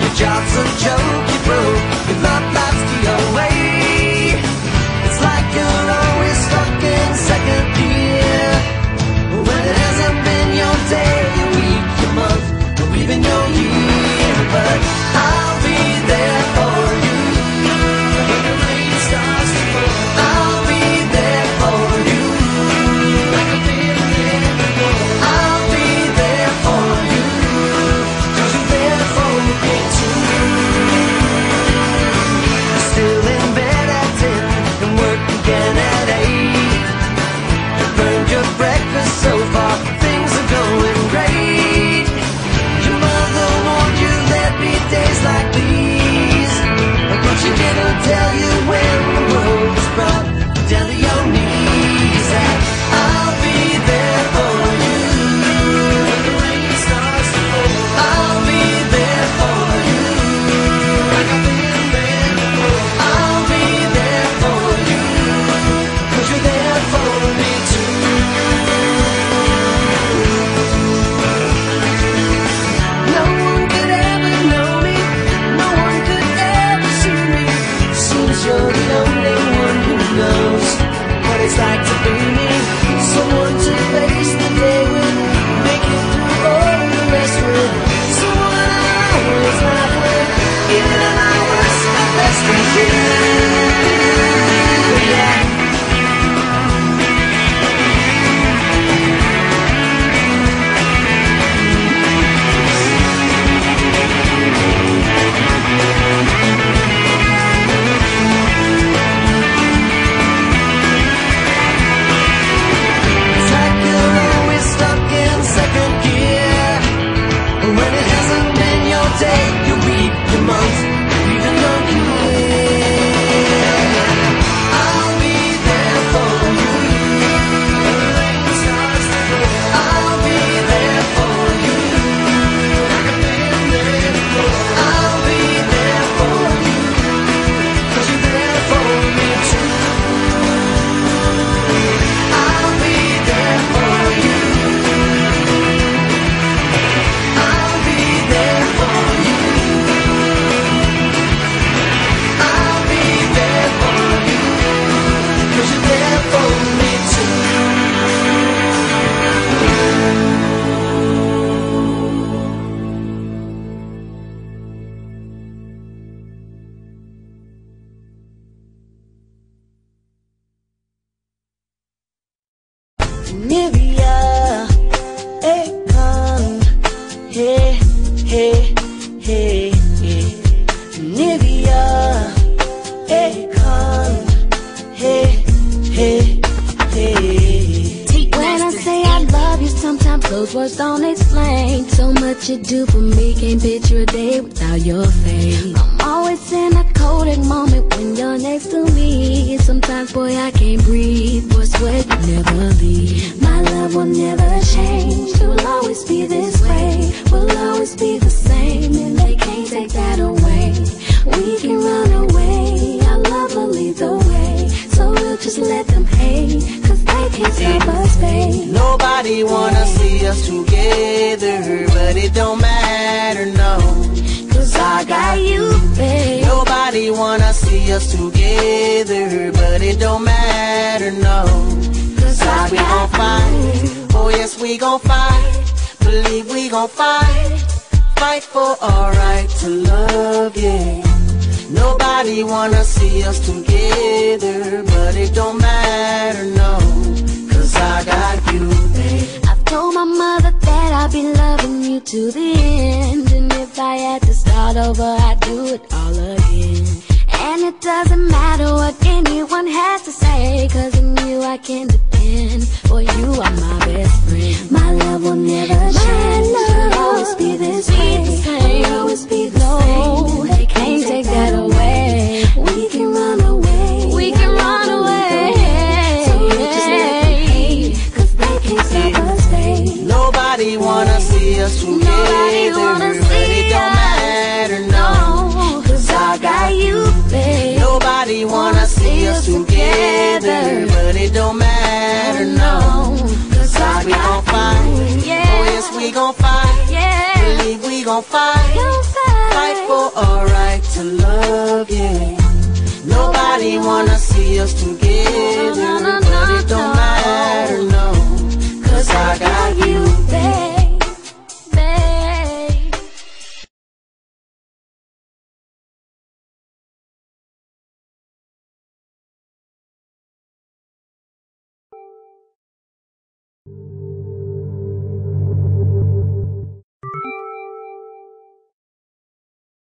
You're just a joke. Eu não Nivea, Akon, eh, hey, hey. Those words don't explain so much you do for me. Can't picture a day without your face. I'm always in a coded moment when you're next to me. Sometimes, boy, I can't breathe. Boy, sweat will never leave. My love will never change. It will always be this way. We'll always be the same, and they can't take. us together, but it don't matter, no. Cause Cause we gon' fight, oh yes we gon' fight, believe we gon' fight, fight for our right to love, yeah. Nobody wanna see us together, but it don't matter, no. Cause I got you, babe. I told my mother that I'll be loving you to the end. And if I had to start over, I'd do it all again. And it doesn't matter what anyone has to say Cause on you I can depend For you are my best friend. gon' fight, fight, fight for our right to love, yeah. Nobody wanna see us together, but it don't matter.